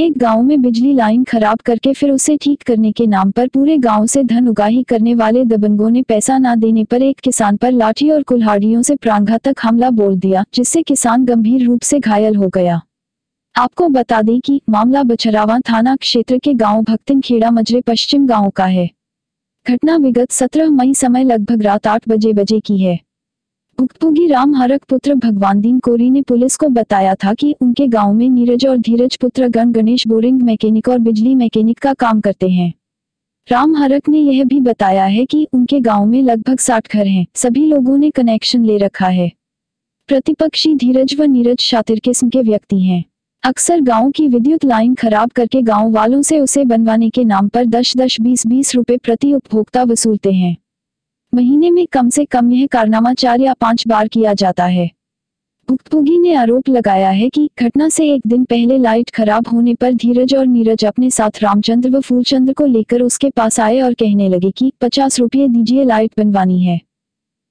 एक गाँव में बिजली लाइन खराब करके फिर उसे ठीक करने के नाम पर पूरे गाँव से धन उगाही करने वाले दबंगों ने पैसा न देने पर एक किसान पर लाठी और कुल्हाड़ियों से प्राणघातक हमला बोल दिया, जिससे किसान गंभीर रूप से घायल हो गया। आपको बता दें कि मामला बछरावा थाना क्षेत्र के गाँव भक्तिन खेड़ा मजरे पश्चिम गाँव का है। घटना विगत 17 मई समय लगभग रात आठ बजे बजे की है। भुगतभोगी राम हरक पुत्र भगवान दीन कोरी ने पुलिस को बताया था कि उनके गाँव में नीरज और धीरज पुत्र गण गणेश बोरिंग मैकेनिक और बिजली मैकेनिक का काम करते हैं। राम हरक ने यह भी बताया है कि उनके गाँव में लगभग साठ घर हैं, सभी लोगों ने कनेक्शन ले रखा है। प्रतिपक्षी धीरज व नीरज शातिर किस्म के व्यक्ति हैं। अक्सर गाँव की विद्युत लाइन खराब करके गाँव वालों से उसे बनवाने के नाम पर दस दस बीस बीस रुपए प्रति उपभोक्ता वसूलते हैं। महीने में कम से कम यह कारनामा चार या पाँच बार किया जाता है। भुक्तभोगी ने आरोप लगाया है कि घटना से एक दिन पहले लाइट खराब होने पर धीरज और नीरज अपने साथ रामचंद्र व फूलचंद्र को लेकर उसके पास आए और कहने लगे कि, पचास रुपये दीजिए, लाइट बनवानी है।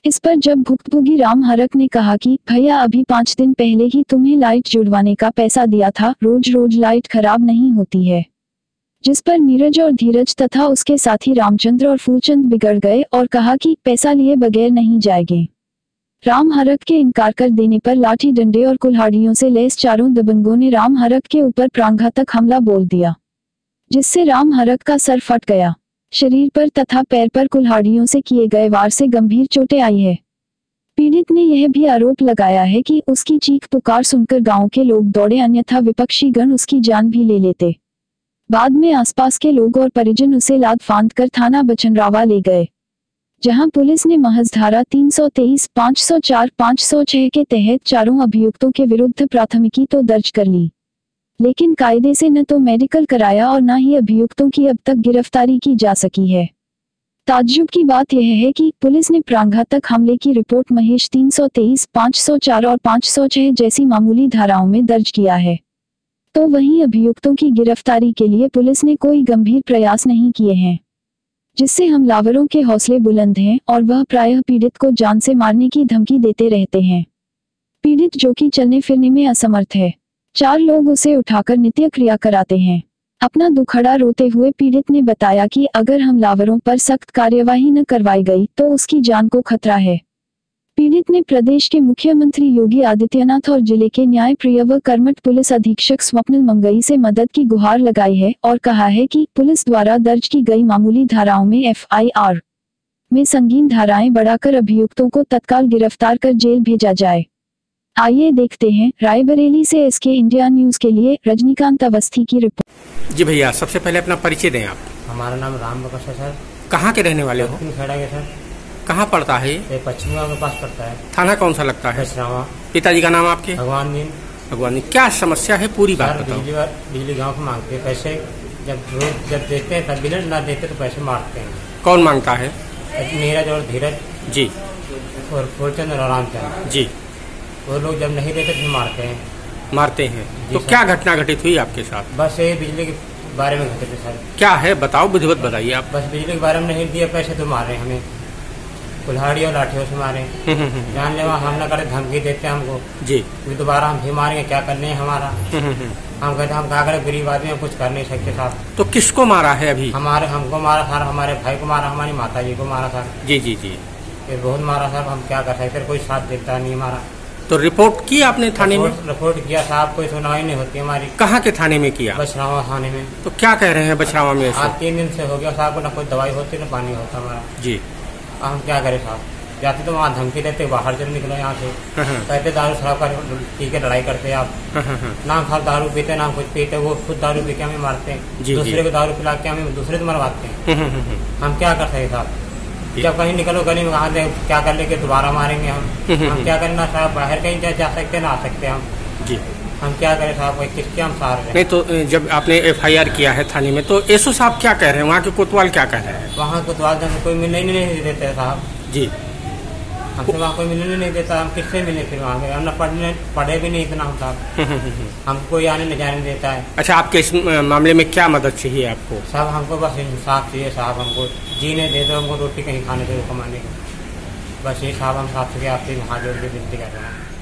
इस पर जब भुगतभोगी राम हरक ने कहा कि, भैया, अभी पाँच दिन पहले ही तुम्हें लाइट जुड़वाने का पैसा दिया था रोज रोज लाइट खराब नहीं होती है। जिस पर नीरज और धीरज तथा उसके साथी रामचंद्र और फूलचंद बिगड़ गए और कहा कि पैसा लिए बगैर नहीं जाएँगे। राम हरक के इनकार कर देने पर लाठी डंडे और कुल्हाड़ियों से लेस चारों दबंगों ने राम हरक के ऊपर प्राणघातक हमला बोल दिया, जिससे राम हरक का सर फट गया। शरीर पर तथा पैर पर कुल्हाड़ियों से किए गए वार से गंभीर चोटें आई है। पीड़ित ने यह भी आरोप लगाया है कि उसकी चीख पुकार सुनकर गाँव के लोग दौड़े अन्यथा विपक्षी गण उसकी जान भी ले लेते। बाद में आसपास के लोग और परिजन उसे लाद फांद कर थाना बचनरावा ले गए। जहाँ पुलिस ने महज धारा 323, 504, 506 के तहत चारों अभियुक्तों के विरुद्ध प्राथमिकी तो दर्ज कर ली। लेकिन कायदे से न तो मेडिकल कराया और न ही अभियुक्तों की अब तक गिरफ्तारी की जा सकी है। ताज्जुब की बात यह है कि पुलिस ने प्राणघातक हमले की रिपोर्ट महेश 323, 504 और 506 जैसी मामूली धाराओं में दर्ज किया है। तो वहीं अभियुक्तों की गिरफ्तारी के लिए पुलिस ने कोई गंभीर प्रयास नहीं किए हैं, जिससे हमलावरों के हौसले बुलंद हैं और वह प्रायः पीड़ित को जान से मारने की धमकी देते रहते हैं। पीड़ित जो कि चलने फिरने में असमर्थ है। चार लोग उसे उठाकर नित्य क्रिया कराते हैं। अपना दुखड़ा रोते हुए पीड़ित ने बताया कि अगर हमलावरों पर सख्त कार्यवाही न करवाई गई तो उसकी जान को खतरा है। पीड़ित ने प्रदेश के मुख्यमंत्री योगी आदित्यनाथ और ज़िले के न्याय प्रिय व कर्मठ पुलिस अधीक्षक स्वप्निल मंगई से मदद की गुहार लगाई है और कहा है कि पुलिस द्वारा दर्ज की गई मामूली धाराओं में एफआईआर में संगीन धाराएँ बढ़ाकर अभियुक्तों को तत्काल गिरफ़्तार कर जेल भेजा जाए। आइए देखते हैं रायबरेली से इसके इंडिया न्यूज़ के लिए रजनीकांत अवस्थी की रिपोर्ट जी भैया सबसे पहले अपना परिचय दें आप। हमारा नाम राम बकस सर। कहाँ के रहने वाले हो? दक्षिण खेड़ा के सर। कहाँ पड़ता है? ये? पश्चिम गाँव के पास पड़ता है। थाना कौन सा लगता है? पिताजी का नाम आपके? भगवान दिन भगवान जी क्या समस्या है? पूरी बात बताओ। बिजली बिजली गाँव को मांगते हैं पैसे। जब रोज जब देते हैं तब बिल ना देते तो पैसे मारते हैं। कौन माँगता है? नीरज और धीरज। जी। और फूलचंद और रामचंद। जी। वो लोग जब नहीं देते तो मारते हैं। मारते हैं। तो क्या घटना घटित हुई आपके साथ? बस ये बिजली के बारे में घटे थे सर। क्या है? बताओ विधिवत बताइए आप। बस बिजली के बारे में नहीं दिया पैसे तो मार मारे हमें। कुल्हाड़ी और लाठियों से मारे। हम्म, हम्म, हम्म, जान लेवा हम ना करे धमकी देते हमको। जी। फिर दोबारा हम भी मारेंगे क्या करने है हमारा। हम कहते हम क्या करें गरीब आदमी कुछ कर नहीं सकते साहब। तो किसको मारा है अभी? हमारे हमको मारा सर हमारे भाई को मारा हमारी माता जी को मारा सर जी जी जी। फिर बहुत मारा सर हम क्या कर सकते कोई साथ देता नहीं हमारा। तो रिपोर्ट की आपने थाने में? रिपोर्ट किया साहब कोई सुनवाई नहीं होती हमारी। कहाँ के थाने में किया? बछरावा थाने में। तो क्या कह रहे हैं बछरावा में आज तीन दिन से हो गया साहब को ना कोई दवाई होती ना पानी होता हमारा। जी। हम क्या करें साहब? जाते तो वहाँ धमकी देते बाहर चल निकलो यहाँ से। कहते दारू शराब का पी के लड़ाई करते हैं आप। ना खाओ दारू पीते ना कुछ पीते वो खुद दारू पी के हमें मारते हैं। दूसरे को दारू पिला के हमें दूसरे को मरवाते हैं। हम क्या कर सकते साहब? जब कहीं निकलो गली में कहा क्या कर लेके दोबारा मारेंगे हम। हम क्या करना साहब? बाहर कहीं जा, जा सकते ना आ सकते हम। जी। हम क्या करें साहब कोई किसके हम सहारे रहें? नहीं तो जब आपने एफआईआर किया है थाने में तो एसओ साहब क्या कह रहे हैं? वहाँ के कोतवाल क्या कह रहे हैं? वहाँ कोतवाल से कोई मिलने नहीं देते साहब। जी। हमसे वहाँ कोई मिलने नहीं देता हम किससे मिले फिर वहाँ हम ना पढ़ने पढ़े भी नहीं इतना हम साहब। हम्म, हम्म, हम्म। हमको कोई आने न जाने देता है। अच्छा आपके इस मामले में क्या मदद चाहिए आपको? साहब हमको बस इंसाफ चाहिए साहब हमको जीने दे दो हमको रोटी कहीं खाने दे दो कमाने को। बस ये साहब हम साहब से आपसे हाथ जोड़ के विनती कर रहे हैं।